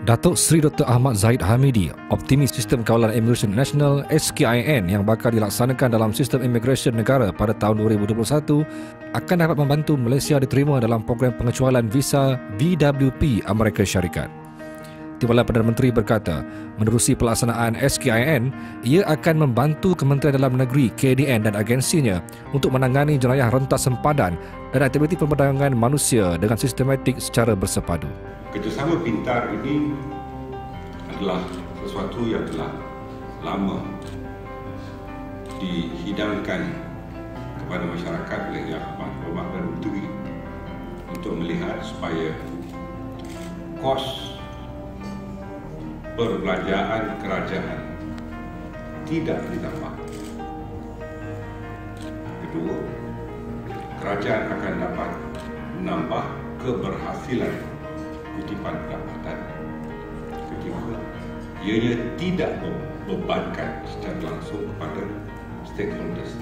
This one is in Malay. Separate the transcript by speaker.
Speaker 1: Datuk Seri Dr. Ahmad Zahid Hamidi optimis sistem kawalan imigresen nasional SKIN yang bakal dilaksanakan dalam sistem imigresen negara pada tahun 2021 akan dapat membantu Malaysia diterima dalam program pengecualian visa VWP Amerika Syarikat. Timbalan Perdana Menteri berkata, menerusi pelaksanaan SKIN, ia akan membantu Kementerian Dalam Negeri KDN dan agensinya untuk menangani jenayah rentas sempadan dan aktiviti perdagangan manusia dengan sistematik secara bersepadu
Speaker 2: kerjasama pintar ini adalah sesuatu yang telah lama dihidangkan kepada masyarakat oleh Yang Amat Berhormat dan Menteri untuk melihat supaya kos perbelanjaan kerajaan tidak ditambah. Kedua, kerajaan akan dapat menambah keberhasilan kutipan pendapatan ketiga ianya tidak membebankan secara langsung kepada stakeholders